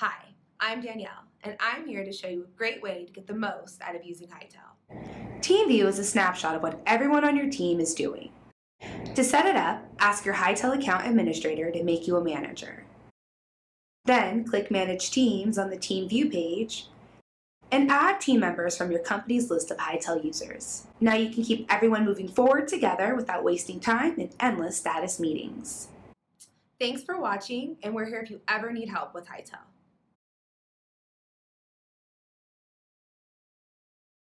Hi, I'm Danielle, and I'm here to show you a great way to get the most out of using Hightail. TeamView is a snapshot of what everyone on your team is doing. To set it up, ask your Hightail account administrator to make you a manager. Then click Manage Teams on the Team View page and add team members from your company's list of Hightail users. Now you can keep everyone moving forward together without wasting time in endless status meetings. Thanks for watching, and we're here if you ever need help with Hightail.